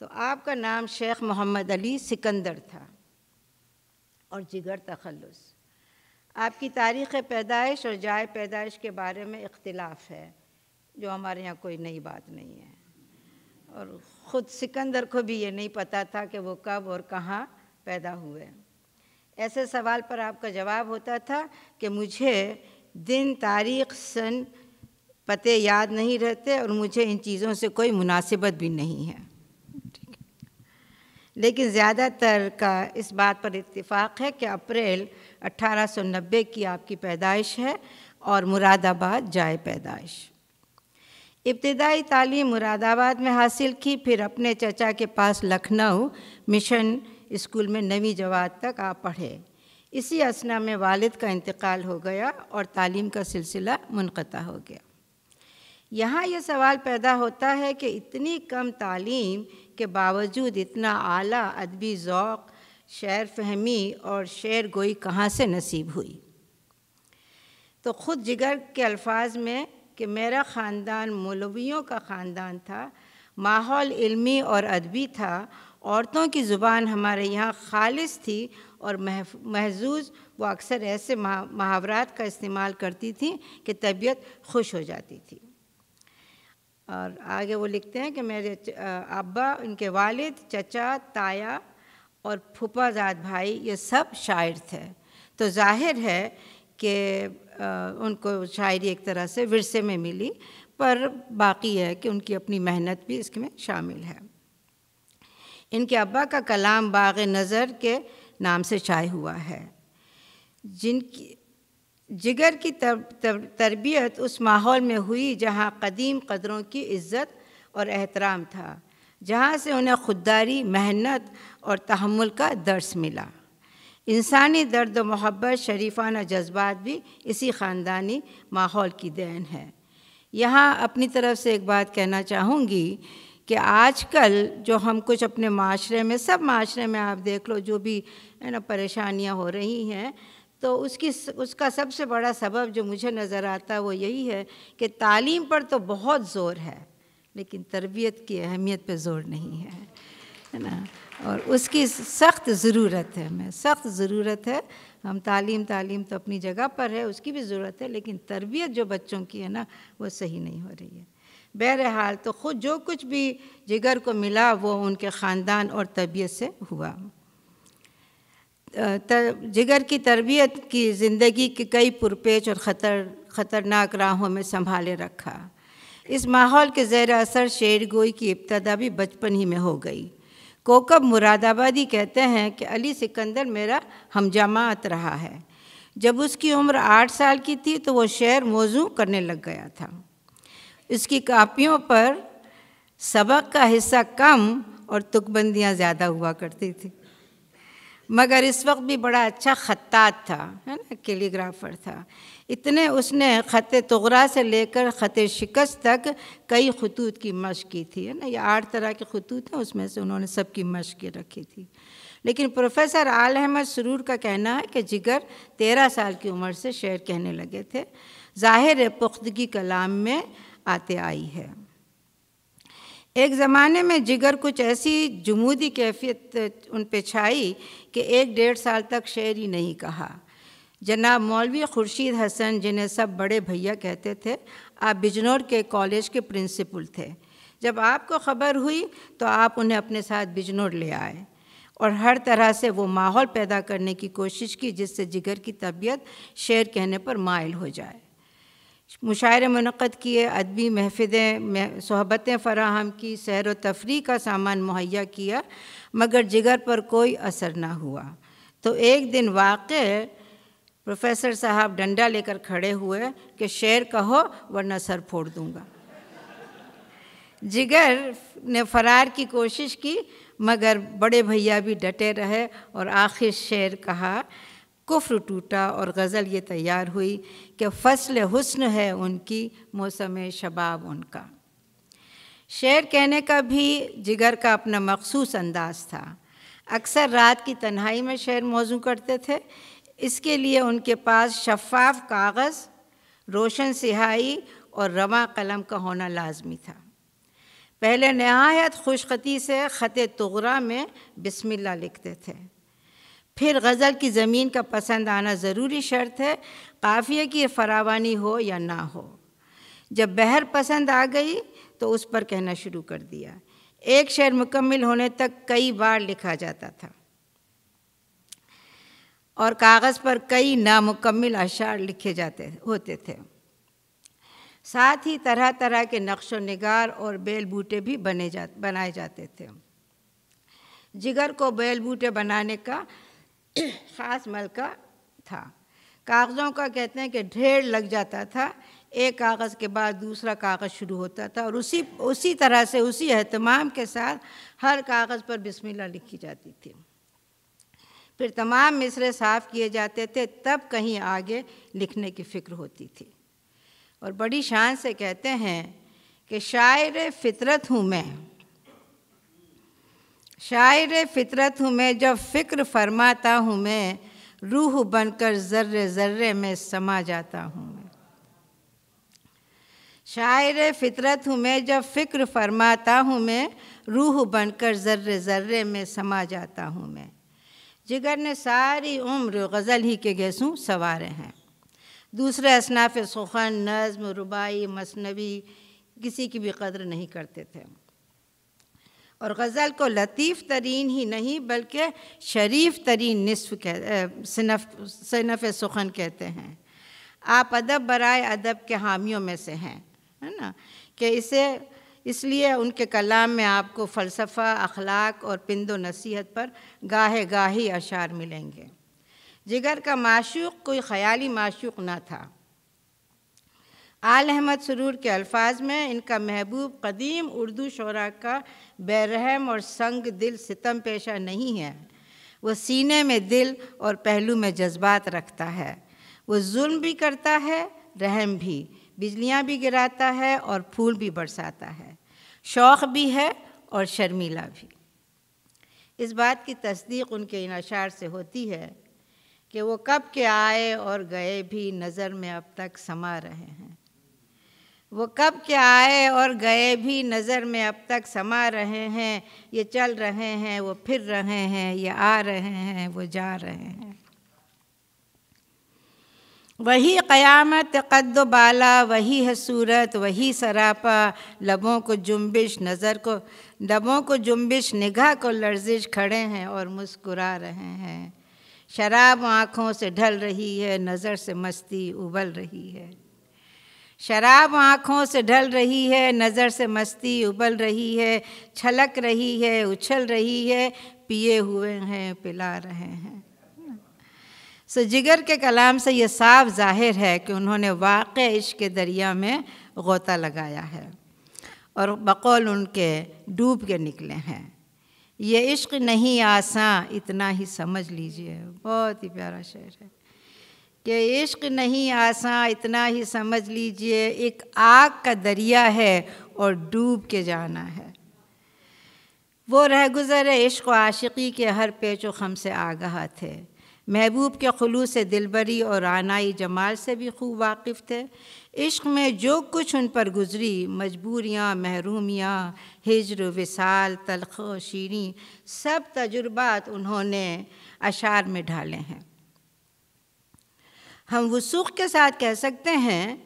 تو آپ کا نام شیخ محمد علی سکندر تھا اور جگر تخلص۔ آپ کی تاریخ پیدائش اور جائے پیدائش کے بارے میں اختلاف ہے، جو ہمارے یہاں کوئی نئی بات نہیں ہے۔ اور خود سکندر کو بھی یہ نہیں پتہ تھا کہ وہ کب اور کہاں پیدا ہوئے۔ ایسے سوال پر آپ کا جواب ہوتا تھا کہ مجھے دن تاریخ سن پتے یاد نہیں رہتے اور مجھے ان چیزوں سے کوئی مناسبت بھی نہیں ہے۔ لیکن زیادہ تر کا اس بات پر اتفاق ہے کہ اپریل اٹھارہ سو نبے کی آپ کی پیدائش ہے اور مراد آباد جائے پیدائش۔ ابتدائی تعلیم مراد آباد میں حاصل کی، پھر اپنے چچا کے پاس لکھنؤ مشن اسکول میں نویں جواد تک آپ پڑھے۔ اسی اسنا میں والد کا انتقال ہو گیا اور تعلیم کا سلسلہ منقطع ہو گیا۔ یہاں یہ سوال پیدا ہوتا ہے کہ اتنی کم تعلیم کے باوجود اتنا اعلیٰ ادبی ذوق، شعر فہمی اور شعر گوئی کہاں سے نصیب ہوئی؟ تو خود جگر کے الفاظ میں کہ میرا خاندان مولویوں کا خاندان تھا، ماحول علمی اور ادبی تھا، عورتوں کی زبان ہمارے یہاں خالص تھی اور محظوظ، وہ اکثر ایسے محاورات کا استعمال کرتی تھیں کہ طبیعت خوش ہو جاتی تھی۔ اور آگے وہ لکھتے ہیں کہ میرے ابا، ان کے والد، چچا، تایا اور پھپھا زاد بھائی، یہ سب شاعر تھے۔ تو ظاہر ہے کہ ان کو شاعری ایک طرح سے ورثے میں ملی، پر باقی ہے کہ ان کی اپنی محنت بھی اس میں شامل ہے۔ ان کے ابا کا کلام باغ نظر کے نام سے شائع ہوا ہے۔ جن کی جگر کی تربیت اس ماحول میں ہوئی جہاں قدیم قدروں کی عزت اور احترام تھا، جہاں سے انہیں خودداری، محنت اور تحمل کا درس ملا۔ انسانی درد و محبت، شریفانہ جذبات بھی اسی خاندانی ماحول کی دین ہے۔ یہاں اپنی طرف سے ایک بات کہنا چاہوں گی کہ آج کل جو ہم کچھ اپنے معاشرے میں، سب معاشرے میں آپ دیکھ لو جو بھی، ہے نا، پریشانیاں ہو رہی ہیں تو اس کی اس کا سب سے بڑا سبب جو مجھے نظر آتا ہے وہ یہی ہے کہ تعلیم پر تو بہت زور ہے، لیکن تربیت کی اہمیت پہ زور نہیں ہے ہے نا؟ اور اس کی سخت ضرورت ہے ہمیں سخت ضرورت ہے۔ ہم تعلیم تعلیم تو اپنی جگہ پر ہے، اس کی بھی ضرورت ہے، لیکن تربیت جو بچوں کی ہے نا، وہ صحیح نہیں ہو رہی ہے۔ بہرحال تو خود جو کچھ بھی جگر کو ملا وہ ان کے خاندان اور طبیعت سے ہوا۔ جگر کی تربیت کی زندگی کے کئی پرپیچ اور خطر، خطرناک راہوں میں سنبھالے رکھا۔ اس ماحول کے زیر اثر شعر گوئی کی ابتدا بھی بچپن ہی میں ہو گئی۔ کوکب مراد آبادی کہتے ہیں کہ علی سکندر میرا ہم جماعت رہا ہے۔ جب اس کی عمر آٹھ سال کی تھی تو وہ شعر موضوع کرنے لگ گیا تھا۔ اس کی کاپیوں پر سبق کا حصہ کم اور تک بندیاں زیادہ ہوا کرتی تھی مگر اس وقت بھی بڑا اچھا خطاط تھا، ہے نا کیلی گرافر تھا۔ اتنے اس نے خط تغرا سے لے کر خط شکست تک کئی خطوط کی مشق کی تھی، ہے نا۔ یہ آٹھ طرح کے خطوط ہیں، اس میں سے انہوں نے سب کی مشق رکھی تھی۔ لیکن پروفیسر آل احمد سرور کا کہنا ہے کہ جگر تیرہ سال کی عمر سے شعر کہنے لگے تھے۔ ظاہر پختگی کلام میں آتے آئی ہے۔ ایک زمانے میں جگر کچھ ایسی جمودی کیفیت ان پہ چھائی کہ ایک ڈیڑھ سال تک شعر ہی نہیں کہا۔ جناب مولوی خورشید حسن، جنہیں سب بڑے بھیا کہتے تھے، آپ بجنور کے کالج کے پرنسپل تھے۔ جب آپ کو خبر ہوئی تو آپ انہیں اپنے ساتھ بجنور لے آئے اور ہر طرح سے وہ ماحول پیدا کرنے کی کوشش کی جس سے جگر کی طبیعت شعر کہنے پر مائل ہو جائے۔ مشاعرے منعقد کیے، ادبی محفظیں صحبتیں فراہم کی، سیر و تفریح کا سامان مہیا کیا، مگر جگر پر کوئی اثر نہ ہوا۔ تو ایک دن واقع پروفیسر صاحب ڈنڈا لے کر کھڑے ہوئے کہ شعر کہو ورنہ سر پھوڑ دوں گا۔ جگر نے فرار کی کوشش کی، مگر بڑے بھیا بھی ڈٹے رہے اور آخر شعر کہا کفر ٹوٹا اور غزل یہ تیار ہوئی کہ فصل حسن ہے ان کی، موسم شباب ان کا۔ شعر کہنے کا بھی جگر کا اپنا مخصوص انداز تھا۔ اکثر رات کی تنہائی میں شعر موضوع کرتے تھے۔ اس کے لیے ان کے پاس شفاف کاغذ، روشن سیاہی اور رواں قلم کا ہونا لازمی تھا۔ پہلے نہایت خوش خطی سے خط تغرا میں بسم اللہ لکھتے تھے۔ پھر غزل کی زمین کا پسند آنا ضروری شرط ہے، قافیہ کی فراوانی ہو یا نہ ہو۔ جب بہر پسند آ گئی تو اس پر کہنا شروع کر دیا۔ ایک شعر مکمل ہونے تک کئی بار لکھا جاتا تھا۔ اور کاغذ پر کئی نامکمل اشعار لکھے جاتے ہوتے تھے۔ ساتھ ہی طرح طرح کے نقش و نگار اور بیل بوٹے بھی بنے جا، بنائے جاتے تھے۔ جگر کو بیل بوٹے بنانے کا خاص ملکہ تھا۔ کاغذوں کا کہتے ہیں کہ ڈھیر لگ جاتا تھا۔ ایک کاغذ کے بعد دوسرا کاغذ شروع ہوتا تھا اور اسی اسی طرح سے اسی اہتمام کے ساتھ ہر کاغذ پر بسم اللہ لکھی جاتی تھی۔ پھر تمام مصرے صاف کیے جاتے تھے، تب کہیں آگے لکھنے کی فکر ہوتی تھی۔ اور بڑی شان سے کہتے ہیں کہ شاعر فطرت ہوں میں۔ شاعر فطرت ہوں میں، جب فکر فرماتا ہوں میں، روح بن کر ذرے ذرے میں سما جاتا ہوں میں۔ شاعر فطرت ہوں میں، جب فکر فرماتا ہوں میں، روح بن کر ذرے ذرے میں سما جاتا ہوں میں۔ جگر نے ساری عمر غزل ہی کے گیسوں سوارے ہیں۔ دوسرے اصناف سخن، نظم ربائی مصنوی، کسی کی بھی قدر نہیں کرتے تھے۔ اور غزل کو لطیف ترین ہی نہیں بلکہ شریف ترین نصف صنف صنف سخن کہتے ہیں۔ آپ ادب برائے ادب کے حامیوں میں سے ہیں، ہے نا؟ کہ اسے، اس لیے ان کے کلام میں آپ کو فلسفہ، اخلاق اور پند و نصیحت پر گاہے گاہی اشعار ملیں گے۔ جگر کا معشوق کوئی خیالی معشوق نہ تھا۔ آل احمد سرور کے الفاظ میں ان کا محبوب قدیم اردو شعراء کا بے رحم اور سنگ دل ستم پیشہ نہیں ہے۔ وہ سینے میں دل اور پہلو میں جذبات رکھتا ہے۔ وہ ظلم بھی کرتا ہے، رحم بھی۔ بجلیاں بھی گراتا ہے اور پھول بھی برساتا ہے۔ شوق بھی ہے اور شرمیلا بھی۔ اس بات کی تصدیق ان کے ان اشعار سے ہوتی ہے کہ وہ کب کے آئے اور گئے بھی نظر میں اب تک سما رہے ہیں۔ وہ کب کے آئے اور گئے بھی نظر میں اب تک سما رہے ہیں، یہ چل رہے ہیں، وہ پھر رہے ہیں، یہ آ رہے ہیں، وہ جا رہے ہیں۔ وہی قیامت قد و بالا، وہی ہے صورت، وہی سراپا۔ لبوں کو جنبش، نظر کو، لبوں کو جنبش، نگاہ کو لرزش کھڑے ہیں اور مسکرا رہے ہیں۔ شراب آنکھوں سے ڈھل رہی ہے، نظر سے مستی ابل رہی ہے۔ شراب آنکھوں سے ڈھل رہی ہے، نظر سے مستی ابل رہی ہے، چھلک رہی ہے، اچھل رہی ہے، پیے ہوئے ہیں، پلا رہے ہیں۔ سو جگر کے کلام سے یہ صاف ظاہر ہے کہ انہوں نے واقع عشق کے دریا میں غوطہ لگایا ہے اور بقول ان کے ڈوب کے نکلے ہیں۔ یہ عشق نہیں آساں، اتنا ہی سمجھ لیجیے۔ بہت ہی پیارا شعر ہے۔ کہ عشق نہیں آساں، اتنا ہی سمجھ لیجیے، ایک آگ کا دریا ہے اور ڈوب کے جانا ہے۔ وہ رہ گزر عشق و عاشقی کے ہر پیچ و خم سے آگاہ تھے۔ محبوب کے خلوص دلبری اور آنائی جمال سے بھی خوب واقف تھے۔ عشق میں جو کچھ ان پر گزری، مجبوریاں، محرومیاں، ہجر، وصال، تلخ و شیریں، سب تجربات انہوں نے اشعار میں ڈھالے ہیں۔ ہم وسوخ کے ساتھ کہہ سکتے ہیں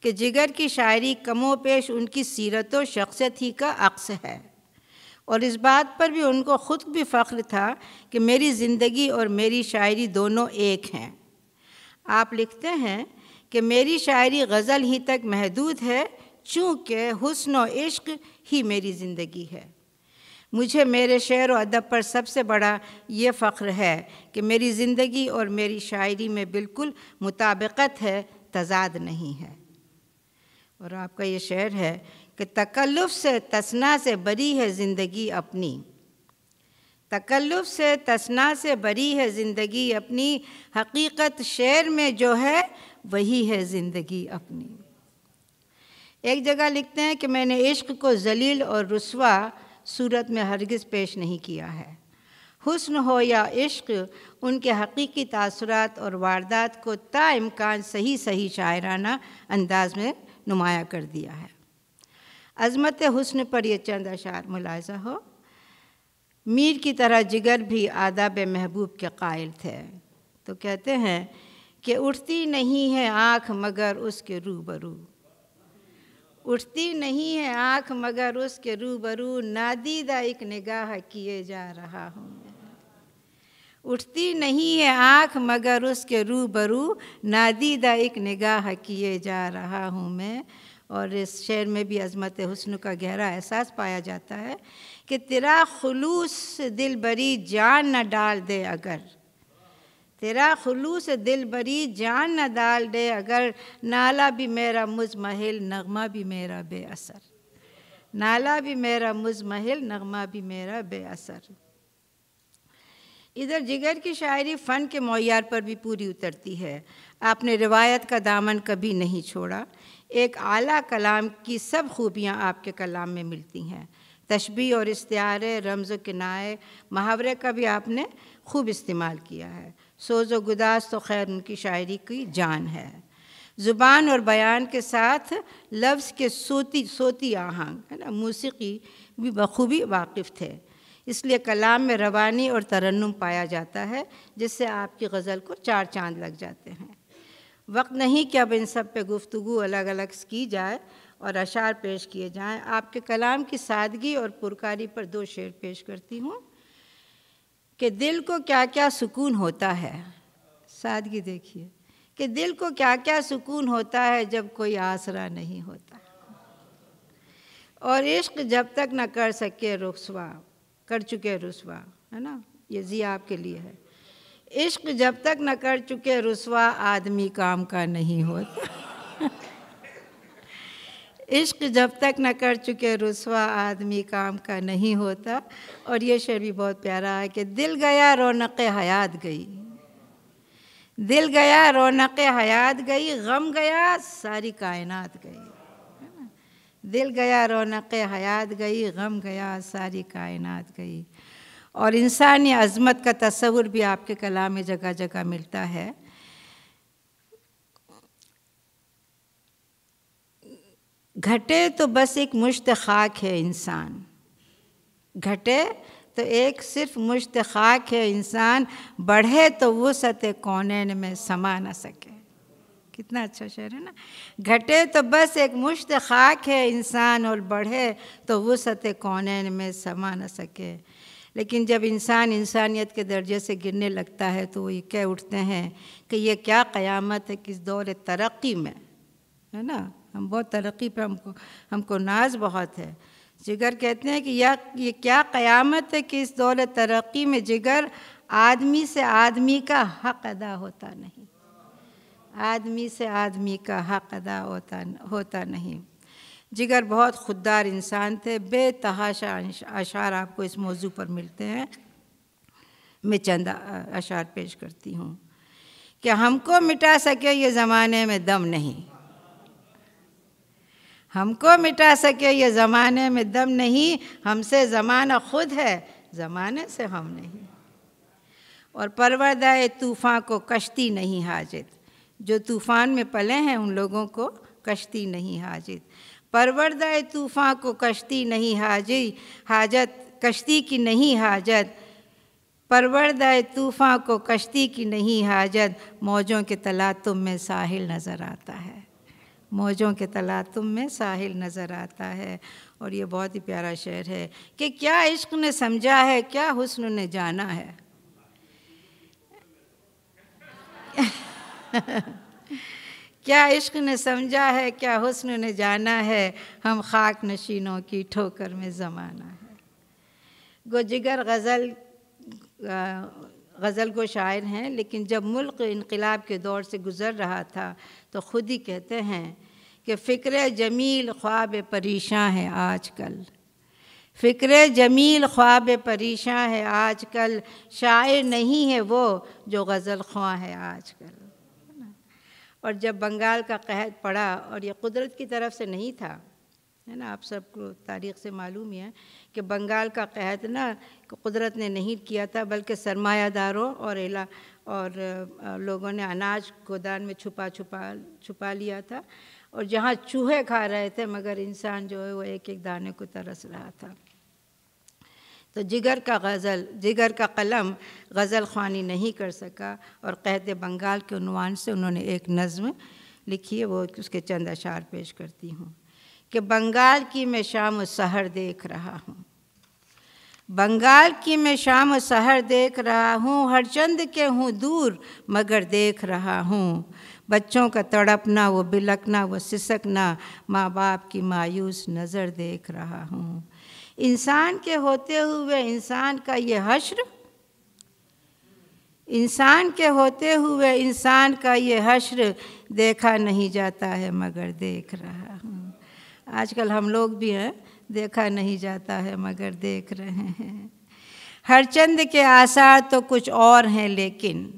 کہ جگر کی شاعری کم و پیش ان کی سیرت و شخصیت ہی کا عکس ہے۔ اور اس بات پر بھی ان کو خود بھی فخر تھا کہ میری زندگی اور میری شاعری دونوں ایک ہیں۔ آپ لکھتے ہیں کہ میری شاعری غزل ہی تک محدود ہے، چونکہ حسن و عشق ہی میری زندگی ہے۔ مجھے میرے شعر و ادب پر سب سے بڑا یہ فخر ہے کہ میری زندگی اور میری شاعری میں بالکل مطابقت ہے، تضاد نہیں ہے۔ اور آپ کا یہ شعر ہے کہ تکلف سے تسنا سے بری ہے زندگی اپنی۔ تکلف سے تسنا سے بری ہے زندگی اپنی۔ حقیقت شعر میں جو ہے، وہی ہے زندگی اپنی۔ ایک جگہ لکھتے ہیں کہ میں نے عشق کو ذلیل اور رسوا صورت میں ہرگز پیش نہیں کیا ہے۔ حسن ہو یا عشق، ان کے حقیقی تاثرات اور واردات کو تا امکان صحیح صحیح شاعرانہ انداز میں نمایاں کر دیا ہے۔ عظمت حسن پر یہ چند اشعار ملاحظہ ہو۔ میر کی طرح جگر بھی آداب محبوب کے قائل تھے۔ تو کہتے ہیں کہ اٹھتی نہیں ہے آنکھ مگر اس کے روبرو۔ اٹھتی نہیں ہے آنکھ، مگر اس کے روبرو نادیدہ ایک نگاہ کیے جا رہا ہوں میں۔ اٹھتی نہیں ہے آنکھ، مگر اس کے روبرو نادیدہ ایک نگاہ کیے جا رہا ہوں میں۔ اور اس شعر میں بھی عظمت حسن کا گہرا احساس پایا جاتا ہے کہ تیرا خلوص دل بری جان نہ ڈال دے اگر۔ تیرا خلوص دل بری جان نہ ڈال دے، اگر نالا بھی میرا مزمحل نغمہ بھی میرا بے اثر۔ نالا بھی میرا مزمحل نغمہ بھی میرا بے اثر۔ ادھر جگر کی شاعری فن کے معیار پر بھی پوری اترتی ہے۔ آپ نے روایت کا دامن کبھی نہیں چھوڑا۔ ایک اعلیٰ کلام کی سب خوبیاں آپ کے کلام میں ملتی ہیں۔ تشبیح اور استعارے، رمز و کنائے، محاورے کا بھی آپ نے خوب استعمال کیا ہے۔ سوز و گداس تو خیر ان کی شاعری کی جان ہے۔ زبان اور بیان کے ساتھ لفظ کے سوتی سوتی آہنگ، ہے نا، موسیقی بھی بخوبی واقف تھے۔ اس لیے کلام میں روانی اور ترنم پایا جاتا ہے، جس سے آپ کی غزل کو چار چاند لگ جاتے ہیں۔ وقت نہیں کہ اب ان سب پہ گفتگو الگ الگ کی جائے اور اشعار پیش کیے جائیں۔ آپ کے کلام کی سادگی اور پرکاری پر دو شعر پیش کرتی ہوں۔ کہ دل کو کیا کیا سکون ہوتا ہے۔ سادگی دیکھیے۔ کہ دل کو کیا کیا سکون ہوتا ہے جب کوئی آسرا نہیں ہوتا۔ اور عشق جب تک نہ کر سکے رخصوا کر چکے رسوا، ہے نا؟ یہ زی آپ کے لیے ہے۔ عشق جب تک نہ کر چکے رسوا، آدمی کام کا نہیں ہوتا۔ عشق جب تک نہ کر چکے رسوا آدمی کام کا نہیں ہوتا، اور یہ شعر بھی بہت پیارا ہے کہ دل گیا رونق حیات گئی۔ دل گیا رونق حیات گئی، غم گیا ساری کائنات گئی۔ دل گیا رونق حیات گئی، غم گیا ساری کائنات گئی۔ اور انسانی عظمت کا تصور بھی آپ کے کلام میں جگہ جگہ ملتا ہے۔ گھٹے تو بس ایک مشت خاک ہے انسان۔ گھٹے تو ایک صرف مشت خاک ہے انسان، بڑھے تو وہ سطح کونین میں سما نہ سکے۔ کتنا اچھا شعر ہے نا۔ گھٹے تو بس ایک مشت خاک ہے انسان اور بڑھے تو وہ سطح کونین میں سما نہ سکے۔ لیکن جب انسان انسانیت کے درجے سے گرنے لگتا ہے تو وہ یہ کہہ اٹھتے ہیں کہ یہ کیا قیامت ہے، کس دور ترقی میں، ہے نا؟ ہم بہت ترقی پہ ہم کو ہم کو ناز بہت ہے۔ جگر کہتے ہیں کہ یہ کیا قیامت ہے کہ اس دور ترقی میں جگر آدمی سے آدمی کا حق ادا ہوتا نہیں۔ آدمی سے آدمی کا حق ادا ہوتا ہوتا نہیں۔ جگر بہت خوددار انسان تھے۔ بے تحاشا اشعار آپ کو اس موضوع پر ملتے ہیں۔ میں چند اشعار پیش کرتی ہوں۔ کہ ہم کو مٹا سکے یہ زمانے میں دم نہیں۔ ہم کو مٹا سکے، یہ زمانے میں دم نہیں، ہم سے زمانہ خود ہے، زمانے سے ہم نہیں۔ اور پروردہ طوفان کو کشتی نہیں حاجت۔ جو طوفان میں پلے ہیں، ان لوگوں کو کشتی نہیں حاجت۔ پروردہ طوفان کو کشتی نہیں حاجی حاجت کشتی کی نہیں حاجت۔ پروردہ طوفان کو کشتی کی نہیں حاجت۔ موجوں کے تلاتم میں ساحل نظر آتا ہے۔ موجوں کے تلاتم میں ساحل نظر آتا ہے۔ اور یہ بہت ہی پیارا شعر ہے کہ کیا عشق نے سمجھا ہے، کیا حسن نے جانا ہے۔ کیا عشق نے سمجھا ہے، کیا حسن نے جانا ہے۔ ہم خاک نشینوں کی ٹھوکر میں زمانہ ہے۔ گو جگر غزل غزل کو شاعر ہیں، لیکن جب ملک انقلاب کے دور سے گزر رہا تھا تو خود ہی کہتے ہیں کہ فکر جمیل خواب پریشاں ہے آج کل۔ فکر جمیل خواب پریشاں ہے آج کل۔ شاعر نہیں ہے وہ جو غزل خواہ ہے آج کل۔ اور جب بنگال کا قحط پڑا اور یہ قدرت کی طرف سے نہیں تھا، ہے نا، آپ سب کو تاریخ سے معلوم ہی ہے کہ بنگال کا قحط نا قدرت نے نہیں کیا تھا، بلکہ سرمایہ داروں اور علا اور لوگوں نے اناج گودان میں چھپا چھپا چھپا لیا تھا۔ اور جہاں چوہے کھا رہے تھے، مگر انسان جو ہے وہ ایک ایک دانے کو ترس رہا تھا۔ تو جگر کا غزل، جگر کا قلم غزل خوانی نہیں کر سکا۔ اور قید بنگال کے عنوان سے انہوں نے ایک نظم لکھی ہے، وہ اس کے چند اشعار پیش کرتی ہوں۔ کہ بنگال کی میں شام و سحر دیکھ رہا ہوں۔ بنگال کی میں شام و سحر دیکھ رہا ہوں، ہر چند کے ہوں دور مگر دیکھ رہا ہوں۔ بچوں کا تڑپنا، وہ بلکنا، وہ سسکنا، ماں باپ کی مایوس نظر دیکھ رہا ہوں۔ انسان کے ہوتے ہوئے انسان کا یہ حشر، انسان کے ہوتے ہوئے انسان کا یہ حشر دیکھا نہیں جاتا ہے مگر دیکھ رہا ہوں۔ آج کل ہم لوگ بھی ہیں، دیکھا نہیں جاتا ہے، مگر دیکھ رہے ہیں۔ ہر چند کے آثار تو کچھ اور ہیں لیکن،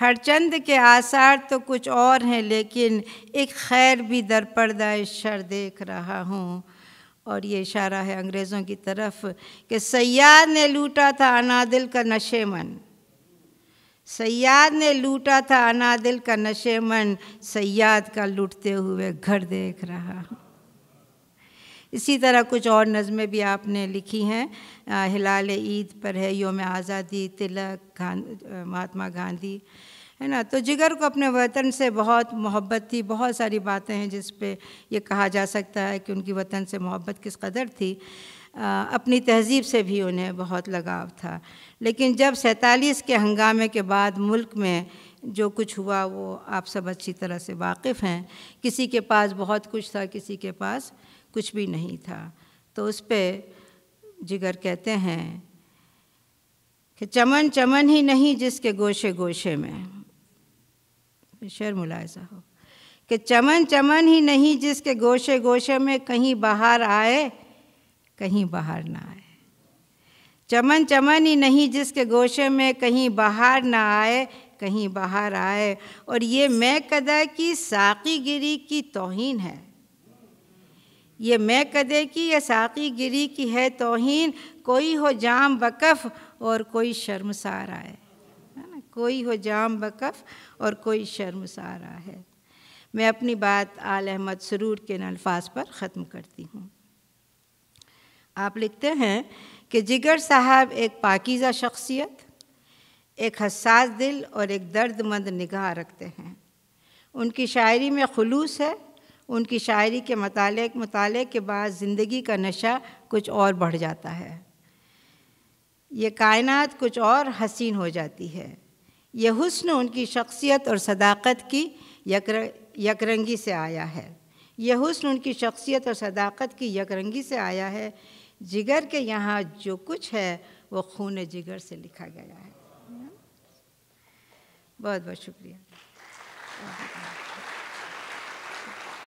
ہر چند کے آثار تو کچھ اور ہیں لیکن، ایک خیر بھی در پردہ شر دیکھ رہا ہوں۔ اور یہ اشارہ ہے انگریزوں کی طرف کہ سیاد نے لوٹا تھا انادل کا نشے من۔ سیاد نے لوٹا تھا انادل کا نشے من۔ سیاد کا لوٹتے ہوئے گھر دیکھ رہا ہوں۔ اسی طرح کچھ اور نظمیں بھی آپ نے لکھی ہیں۔ ہلال عید پر ہے، یوم آزادی، تلک مہاتما گاندھی، ہے نا؟ تو جگر کو اپنے وطن سے بہت محبت تھی۔ بہت ساری باتیں ہیں جس پہ یہ کہا جا سکتا ہے کہ ان کی وطن سے محبت کس قدر تھی۔ اپنی تہذیب سے بھی انہیں بہت لگاؤ تھا۔ لیکن جب سینتالیس کے ہنگامے کے بعد ملک میں جو کچھ ہوا، وہ آپ سب اچھی طرح سے واقف ہیں۔ کسی کے پاس بہت کچھ تھا، کسی کے پاس کچھ بھی نہیں تھا۔ تو اس پہ جگر کہتے ہیں کہ چمن چمن ہی نہیں جس کے گوشے گوشے میں۔ شعر ملاحظہ ہو۔ کہ چمن چمن ہی نہیں جس کے گوشے گوشے میں کہیں باہر آئے، کہیں باہر نہ آئے۔ چمن چمن ہی نہیں جس کے گوشے میں کہیں باہر نہ آئے، کہیں باہر آئے۔ اور یہ میں قدا کی ساقی گری کی توہین ہے۔ یہ میں قدے کی یا ساقی گری کی ہے توہین، کوئی ہو جام بکف اور کوئی شرمسار آئے کوئی ہو جام بکف اور کوئی شرمسارا ہے۔ میں اپنی بات آل احمد سرور کے الفاظ پر ختم کرتی ہوں۔ آپ لکھتے ہیں کہ جگر صاحب ایک پاکیزہ شخصیت، ایک حساس دل اور ایک درد مند نگاہ رکھتے ہیں۔ ان کی شاعری میں خلوص ہے۔ ان کی شاعری کے مطالعے مطالعے کے بعد زندگی کا نشہ کچھ اور بڑھ جاتا ہے۔ یہ کائنات کچھ اور حسین ہو جاتی ہے۔ یہ حسن ان کی شخصیت اور صداقت کی یکرنگی سے آیا ہے۔ یہ حسن ان کی شخصیت اور صداقت کی یکرنگی سے آیا ہے۔ جگر کے یہاں جو کچھ ہے، وہ خون جگر سے لکھا گیا ہے۔ بہت بہت شکریہ۔